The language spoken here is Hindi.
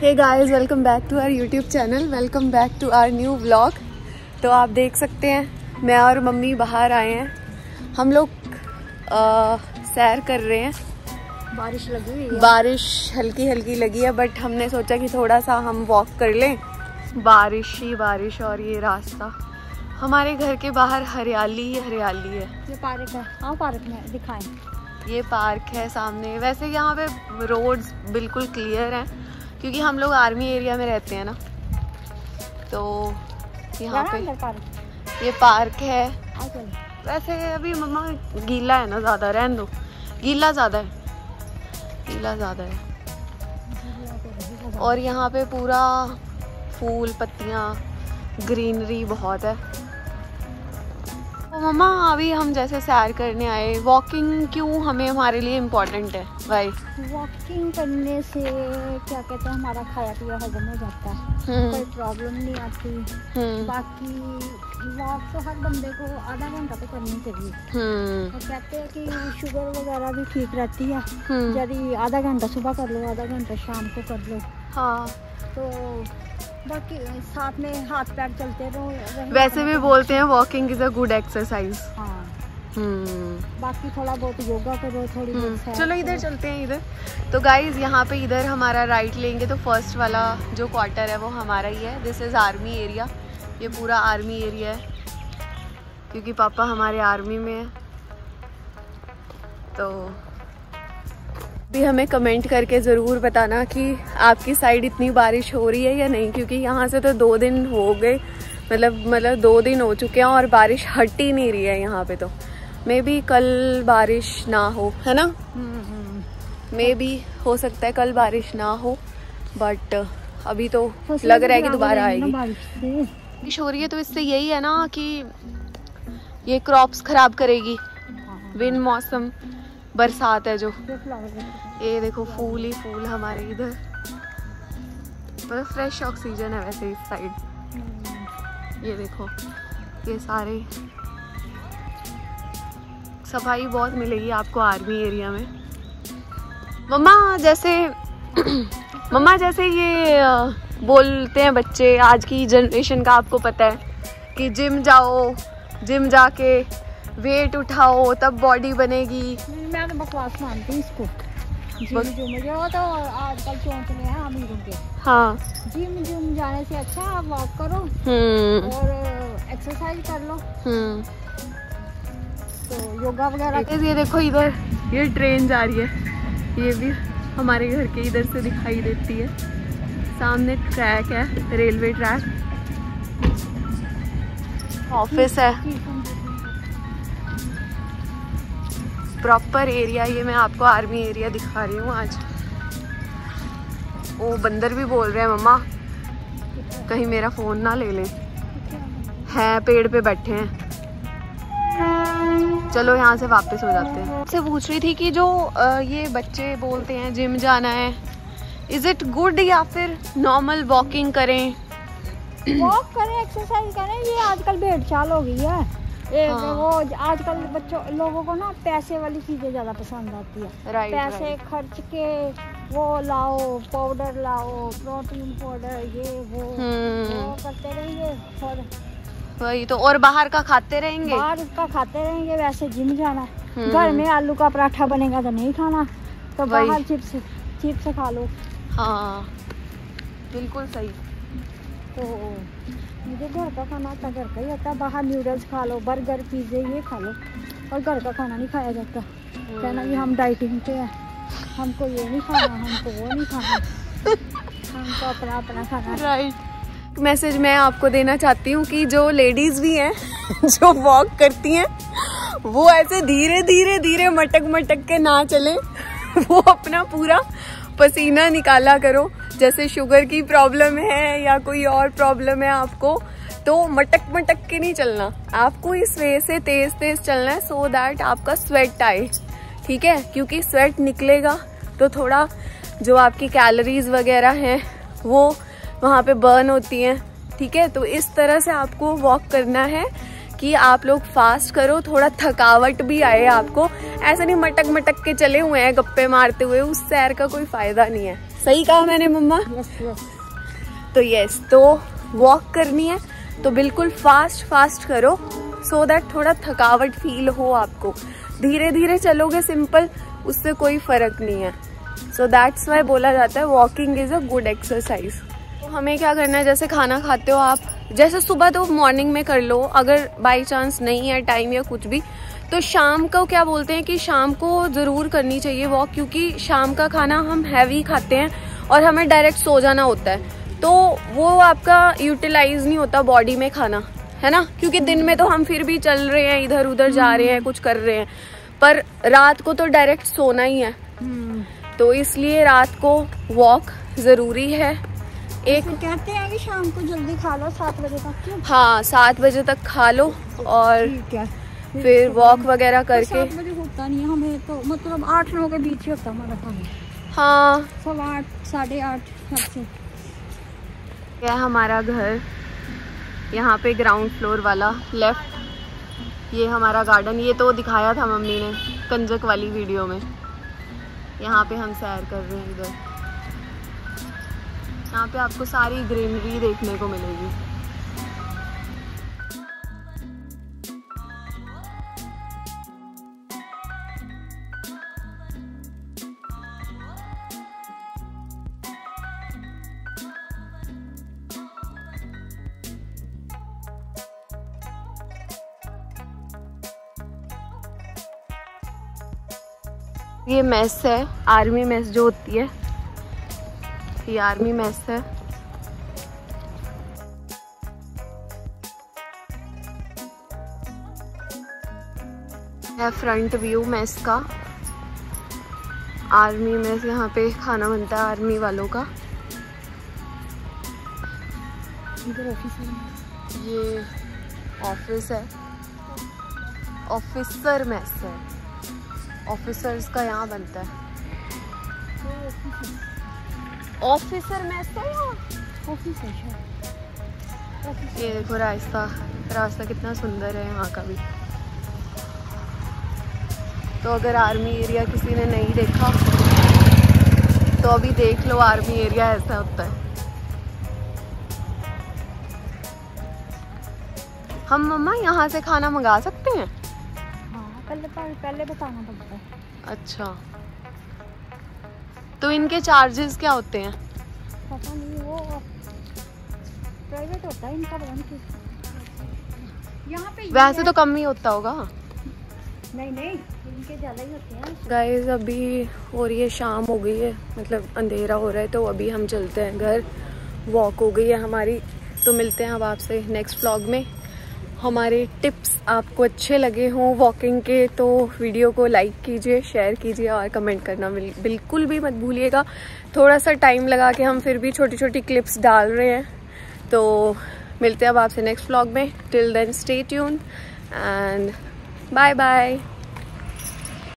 Hey guys welcome back to our YouTube channel welcome back to our new vlog तो आप देख सकते हैं मैं और मम्मी बाहर आए हैं। हम लोग सैर कर रहे हैं। बारिश लगी हुई है। बारिश हल्की हल्की लगी है बट हमने सोचा कि थोड़ा सा हम वॉक कर लें। बारिश ही बारिश और ये रास्ता। हमारे घर के बाहर हरियाली ही हरियाली है। ये पार्क है। हाँ पार्क में दिखाएँ। ये पार्क है सामने। वैसे यहाँ पे रोड्स बिल्कुल क्लियर हैं। क्योंकि हम लोग आर्मी एरिया में रहते हैं ना। तो यहाँ पे पार्क? ये पार्क है। वैसे अभी मम्मा गीला है ना ज़्यादा रहने दो। गीला ज़्यादा है। गीला ज़्यादा है। और यहाँ पे पूरा फूल पत्तियाँ ग्रीनरी बहुत है। तो मम्मा अभी हम जैसे सैर करने आए। वॉकिंग क्यों हमें हमारे लिए इम्पोर्टेंट है? भाई वॉकिंग करने से क्या कहते हैं हमारा खाया पिया हजम हो जाता है। हम्म। कोई प्रॉब्लम नहीं आती। हम्म। बाकी वॉक तो हर बंदे को आधा घंटा तो करनी चाहिए। हम्म। और कहते हैं कि शुगर वगैरह भी ठीक रहती है। यदि आधा घंटा सुबह कर लो आधा घंटा शाम को कर लो। हाँ। तो बाकी साथ में हाथ पैर चलते रहो वैसे भी बोलते हैं walking is a good exercise हाँ। बाकी थोड़ा बहुत योगा करो थोड़ी बहुत हम्म, चलो इधर चलते हैं इधर। तो गाइज़ यहाँ पे इधर हमारा राइट लेंगे तो फ़र्स्ट वाला जो क्वार्टर है वो हमारा ही है। दिस इज़ आर्मी एरिया ये पूरा आर्मी एरिया है। क्योंकि पापा हमारे आर्मी में है। तो भी हमें कमेंट करके ज़रूर बताना कि आपकी साइड इतनी बारिश हो रही है या नहीं क्योंकि यहाँ से तो दो दिन हो गए मतलब मतलब दो दिन हो चुके हैं और बारिश हट ही नहीं रही है यहाँ पे तो। मे बी कल बारिश ना हो है ना? हम्म, हम्म। मे बी हो सकता है कल बारिश ना हो बट अभी तो लग रहा है कि दोबारा आएगी। बारिश हो रही है तो इससे यही है ना कि ये क्रॉप्स खराब करेगी। हाँ, बिन मौसम। बरसात है जो। ये देखो। फूल ही फूल हमारे इधर। मतलब फ्रेश ऑक्सीजन है वैसे इस साइड हम्म, ये देखो ये सारे। सफ़ाई बहुत मिलेगी आपको आर्मी एरिया में। मम्मा जैसे मम्मा जैसे ये बोलते हैं बच्चे आज की जनरेशन का आपको पता है कि जिम जाओ जिम जाके वेट उठाओ तब बॉडी बनेगी। मैं तो बकवास मानती हूँ इसको। जिम जिम मुझे तो आजकल चौंक में है अमीरों के हाँ। जिम जिम जाने से अच्छा आप वॉक करो हम्म। और एक्सरसाइज कर लो। हम्म। तो योगा वगैरह ये देखो इधर। ये ट्रेन जा रही है। ये भी हमारे घर के इधर से दिखाई देती है। सामने ट्रैक है रेलवे ट्रैक ऑफ़िस है। प्रॉपर एरिया ये मैं आपको आर्मी एरिया दिखा रही हूँ आज। वो बंदर भी बोल रहे हैं मम्मा कहीं मेरा फ़ोन ना ले लें। हैं पेड़ पे बैठे हैं। चलो यहाँ से वापस हो जाते हैं। से पूछ रही थी कि जो ये बच्चे बोलते हैं जिम जाना है इज़ इट गुड या फिर नॉर्मल वॉकिंग करें? वॉक करें एक्सरसाइज करें ये आजकल भेड़ चाल हो गई है। हाँ। वो आजकल बच्चों लोगों को ना पैसे वाली चीज़ें ज़्यादा पसंद आती है। राइट पैसे राइट। खर्च के वो लाओ पाउडर लाओ प्रोटीन पाउडर ये वो हम्म। वो करते रहेंगे और वही तो और बाहर का खाते रहेंगे? बाहर का खाते रहेंगे वैसे जिम जाना हम्म। घर में आलू का पराठा बनेगा तो नहीं खाना तो बाहर चिप्स चिप्स खा लो। हाँ बिल्कुल सही। तो मुझे घर का खाना आता घर का ही आता। बाहर नूडल्स खा लो बर्गर पिज्जे ये खा लो। और घर का खाना नहीं खाया जाता। कहना कि हम डाइटिंग पे हैं। हमको ये नहीं खाना, हमको वो नहीं खाना। हमको अपना अपना खाना। राइट मैसेज मैं आपको देना चाहती हूँ कि जो लेडीज़ भी हैं, जो वॉक करती हैं, वो ऐसे धीरे धीरे धीरे मटक मटक के ना चले। वो अपना पूरा पसीना निकाला करो। जैसे शुगर की प्रॉब्लम है या कोई और प्रॉब्लम है आपको तो मटक मटक के नहीं चलना। आपको इस वे से तेज तेज चलना है सो दैट आपका स्वेट आए ठीक है? क्योंकि स्वेट निकलेगा तो थोड़ा जो आपकी कैलोरीज वगैरह हैं, वो वहाँ पे बर्न होती हैं। ठीक है? तो इस तरह से आपको वॉक करना है कि आप लोग फास्ट करो, थोड़ा थकावट भी आए आपको। ऐसा नहीं मटक मटक के चले हुए हैं, गप्पे मारते हुए, उस सैर का कोई फ़ायदा नहीं है। सही कहा मैंने मम्मा। तो यस तो वॉक करनी है। तो बिल्कुल फास्ट फास्ट करो सो so दैट थोड़ा थकावट फील हो आपको। धीरे धीरे चलोगे सिंपल उससे कोई फ़र्क नहीं है। सो दैट्स वाई बोला जाता है walking is a good exercise हमें क्या करना है जैसे खाना खाते हो आप जैसे सुबह तो मॉर्निंग में कर लो अगर बाई चांस नहीं है टाइम या कुछ भी तो शाम को क्या बोलते हैं कि शाम को ज़रूर करनी चाहिए वॉक क्योंकि शाम का खाना हम हैवी खाते हैं और हमें डायरेक्ट सो जाना होता है। तो वो आपका यूटिलाइज नहीं होता बॉडी में खाना है ना? क्योंकि दिन में तो हम फिर भी चल रहे हैं इधर उधर जा रहे हैं कुछ कर रहे हैं। पर रात को तो डायरेक्ट सोना ही है। तो इसलिए रात को वॉक ज़रूरी है। एक कहते हैं कि शाम को जल्दी खा लो सात बजे तक हाँ सात बजे तक खा लो और फिर वॉक वगैरह करके। सात होता नहीं है हमें तो मतलब आठ नौ के बीच ही होता हमारा खाना। हाँ। आठ साढ़े आठ यह हमारा घर यहाँ पे ग्राउंड फ्लोर वाला लेफ़्ट ये हमारा गार्डन ये तो दिखाया था मम्मी ने कंजक वाली वीडियो में। यहाँ पे हम सैर कर रहे हैं इधर। यहाँ पे आपको सारी ग्रीनरी देखने को मिलेगी। ये मेस है, आर्मी मेस जो होती है। ये आर्मी मेस है। है फ्रंट व्यू मेस का। आर्मी मेस यहाँ पे खाना बनता है आर्मी वालों का। ये ऑफ़िस है। ऑफिसर मेस है। ऑफिसर्स का यहाँ बनता है। ऑफिसर मेस है यहाँ ऑफ़िस है शायद ऑफ़िस ये देखो रास्ता रास्ता कितना सुंदर है यहाँ का भी। तो अगर आर्मी एरिया किसी ने नहीं देखा तो अभी देख लो आर्मी एरिया ऐसा होता है। हम मम्मा यहाँ से खाना मंगा सकते हाँ? पहले पहले बताना पड़ता है। अच्छा। तो इनके चार्जेस क्या होते हैं? पता नहीं वो प्राइवेट होता है इनका यहाँ पे वैसे तो कम ही होता होगा। नहीं नहीं इनके ज़्यादा ही होते हैं। गाइस अभी हो रही है शाम हो गई है मतलब अंधेरा हो रहा है तो अभी हम चलते हैं घर। वॉक हो गई है हमारी तो मिलते हैं अब आपसे नेक्स्ट व्लॉग में। हमारे टिप्स आपको अच्छे लगे हों वॉकिंग के तो वीडियो को लाइक कीजिए शेयर कीजिए और कमेंट करना बिल्कुल भी मत भूलिएगा। थोड़ा सा टाइम लगा के हम फिर भी छोटी छोटी क्लिप्स डाल रहे हैं। तो मिलते हैं अब आपसे नेक्स्ट व्लॉग में। Till then stay tune and bye bye